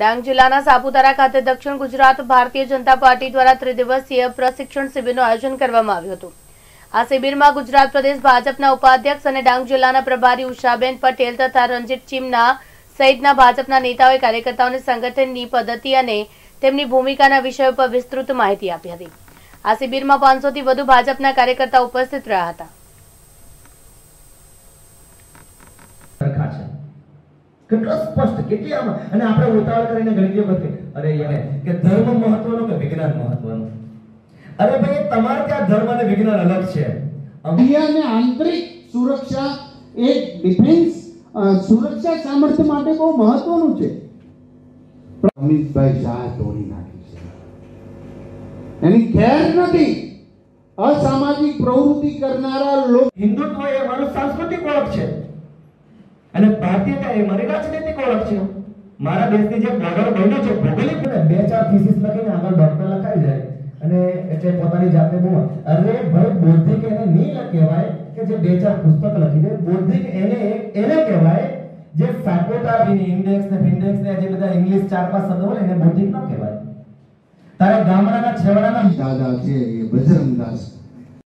ડાંગ જિલ્લાના સાપુતારા ખાતે દક્ષિણ ગુજરાત ભારતીય જનતા પાર્ટી દ્વારા ત્રિદિવસીય પ્રશિક્ષણ શિબિરનું આયોજન કરવામાં આવ્યું હતું. આ શિબિરમાં ગુજરાત પ્રદેશ ભાજપના ઉપાધ્યક્ષ અને ડાંગ જિલ્લાના પ્રભારી ઉષાબેન પટેલ તથા રણજીત ચીમના સહિતના ભાજપના નેતાઓએ કાર્યકર્તાઓને સંગઠનની પદ્ધતિ અને તેમની ભૂમિકાના વિષયો પર વિસ્તૃત માહિતી આપી હતી. આ શિબિરમાં પાંચસોથી વધુ ભાજપના કાર્યકર્તા ઉપસ્થિત રહ્યા હતા સરખા છે કેટલો સ્પષ્ટ કેટલી આમ અને આપણે ઉતાવળ કરીને ઘણી વખતે અરે યાર કે ધર્મ મહત્વનો કે વિજ્ઞાન મહત્વનું? અરે ભાઈ તમારે ત્યાં ધર્મ અને વિજ્ઞાન અલગ છે. અને આંતરિક સુરક્ષા એ ડિફેન્સ સુરક્ષા સામર્થ્ય માટે બહુ મહત્વનું છે. અમિતભાઈ શાહ તોડી નાખી છે. એની ખેર નથી. અસામાજિક પ્રવૃત્તિ કરનારા લોકો હિન્દુત્વ એ મારું સાંસ્કૃતિક ઓળખ છે. અને ભારતીયતા એ મારી રાજનૈતિક ઓળખ છે? મારા દેશની જે બોર્ડર બન્યો છે ભૌગોલિક બે ચાર થીસીસ લખીને આગળ ડોક્ટર લખાઈ જાય. અને એટલે પોતાની જાતે બહુ અરે ભાઈ બૌદ્ધિક એને નહીં કહેવાય કે જે બે ચાર પુસ્તક લખી દે. બૌદ્ધિક એને એને કહેવાય જે ફેકોટા ઇન્ડેક્સ ને ફિન્ડેક્સ ને જે બધા ઇંગ્લિશ ચાર પાંચ શબ્દો હોય એને બૌદ્ધિક ન કહેવાય. તારા ગામડાના છેવાડાના દાદા છે એ બજરંગદાસ.